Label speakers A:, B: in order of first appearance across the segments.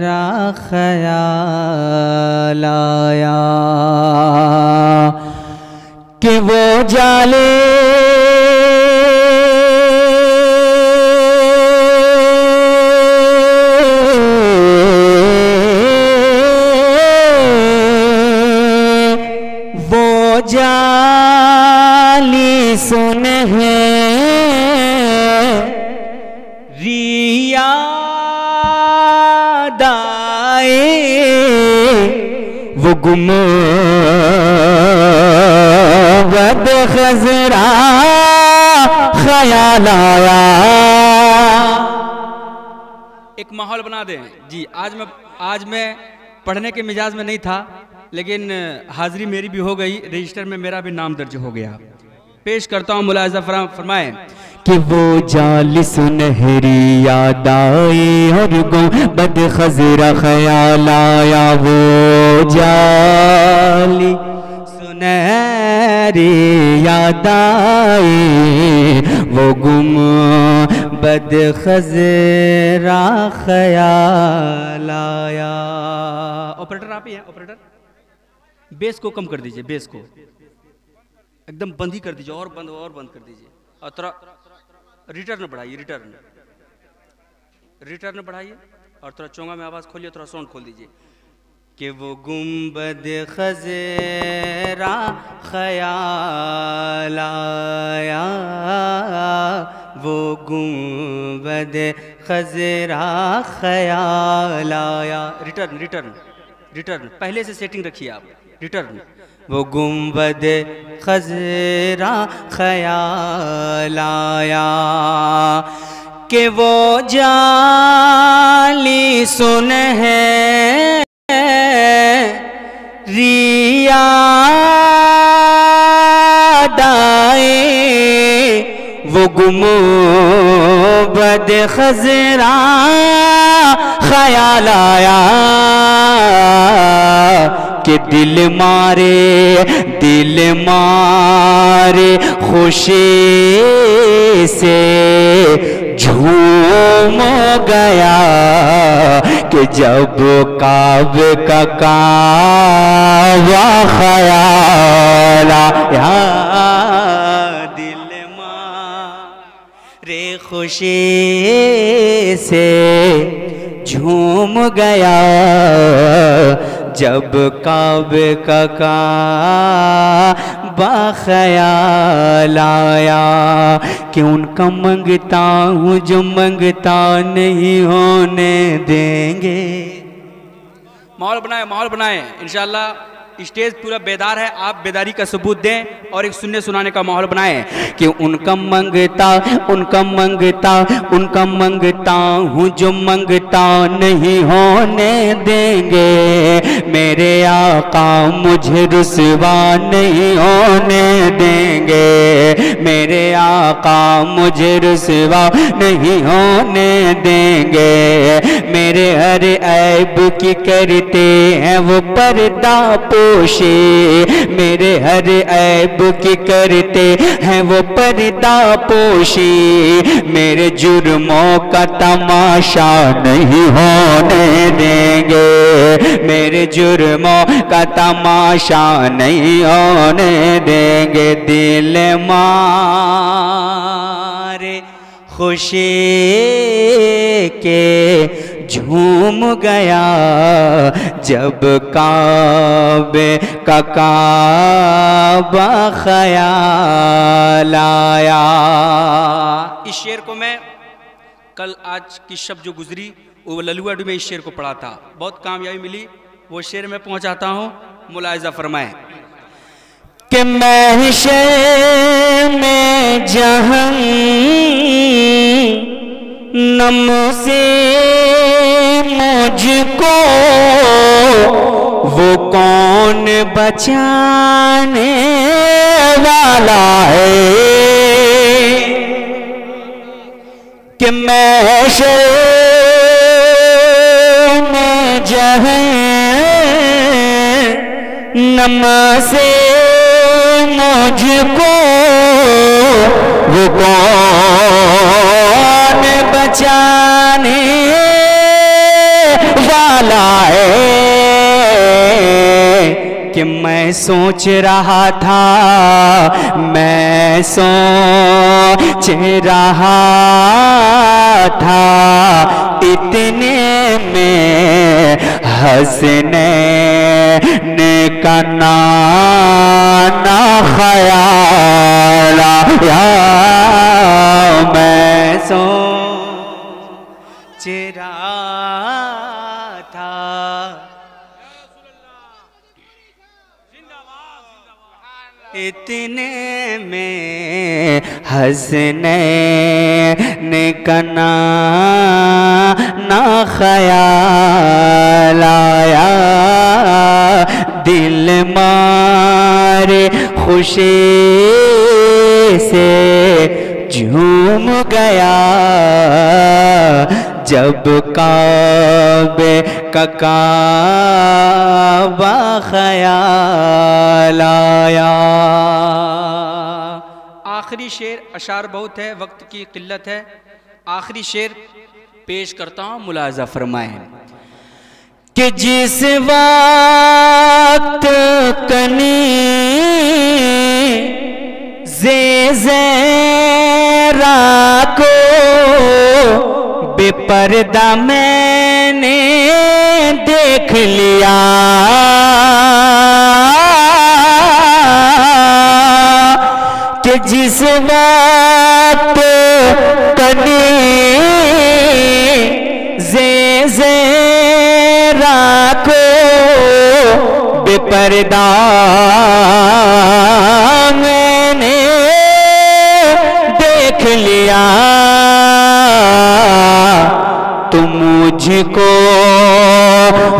A: मेरा ख्याल आया कि वो जाले वो जाली सुन वो गुम। वद खजरा ख्याल आया।
B: एक माहौल बना दें। जी, आज मैं आज मैं पढ़ने के मिजाज में नहीं था, लेकिन हाजिरी मेरी भी हो गई। रजिस्टर में मेरा भी नाम दर्ज हो गया। पेश करता हूँ मुलाजा फरमाएँ।
A: कि वो जाल सुनहरी याद आए और गो बद खजरा ख्याल आया, वो जाली सुनहरी याद आए, वो गुम बद खजरा ख्याल आया।
B: ऑपरेटर आप ही हैं, ऑपरेटर? बेस को कम कर दीजिए, बेस को। एकदम बंद ही कर दीजिए, और बंद और बंद कर दीजिए। और थोड़ा रिटर्न बढ़ाइए रिटर्न। रिटर्न बढ़ाइए और थोड़ा चोंगा में आवाज़ खोलिए थोड़ा साउंड खोल दीजिए।
A: कि वो गुंबद खजेरा ख्याल आया वो गुंबद खजेरा ख्याल आया।
B: रिटर्न रिटर्न रिटर्न पहले से सेटिंग रखिए आप। रिटर्न
A: वो गुंबद खजरा ख्याल आया कि वो जाली सुन है रियादाए वो गुमो बद खजरा ख्याल आया। दिल मारे दिल मारे खुशी से झूम गया कि जब काब का कावा ख्याल दिल मारे खुशी से झूम गया जब काबे का ख्याल आया कि उनका मंगता हूँ जो मंगता नहीं होने देंगे।
B: माहौल बनाए माहौल बनाए, इंशाल्लाह। स्टेज पूरा बेदार है, आप बेदारी का सबूत दें और एक सुनने सुनाने का माहौल बनाएँ
A: कि उनका मंगता उनका मंगता उनका मंगता हूँ जो मंगता नहीं होने देंगे। मेरे आका मुझे रुसवा नहीं होने देंगे। मेरे आका मुझे रुसवा नहीं होने देंगे। मेरे हर ऐब की करते हैं वो पर्दा पोशे मेरे हर ऐब की करते हैं वो पर्दा पोशी। मेरे जुर्मों का तमाशा नहीं होने देंगे। मेरे जुर्मों का तमाशा नहीं होने देंगे। दिल मारे खुशी के झूम गया जब काबे का काबा ख्याल आया।
B: इस शेर को मैं कल आज की शब्द जो गुजरी, वो ललुआडू में इस शेर को पढ़ा था। बहुत कामयाबी मिली, वो शेर में पहुंचाता हूँ, मुलायजा फरमाए।
A: कि महशर में जहन नम से मुझको वो कौन बचाने वाला है? कि महशर में जहन नम से मुझको वो कौन बचाने ख्याल आए कि मैं सोच रहा था, मैं सोच रहा था। इतने में हंसने ने का ना ख्याल आया मैं सो रहा था। इतने में हंसने निकना ना ख्याल आया। दिल मारे खुशी से झूम गया। जब काबे का काबा ख्याल आया।
B: आखिरी शेर अशार बहुत है, वक्त की किल्लत है। आखिरी शेर पेश करता हूँ, मुलाजा फरमाएँ
A: कि जिस वक्त कनी जे ज़ेरा को बेपर्दा मैंने देख लिया। कि जिस बात कनी जे ज़ेरा को बेपर्दा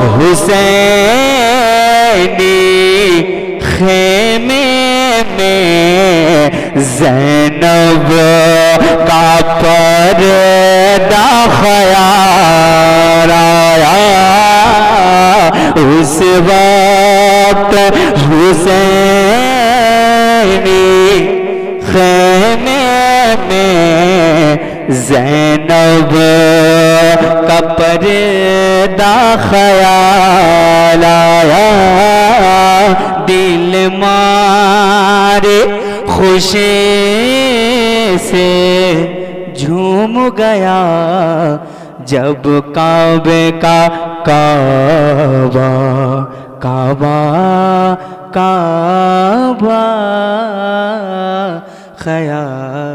A: हुसैनी खेमे में जैनब का पर्दा ख्याल आया उस वक्त हुसैनी खेमे में जैनब का पर्दा ख्याल आया, दिल मारे खुशी से झूम गया, जब काबे का काबा काबा काबा, खयाल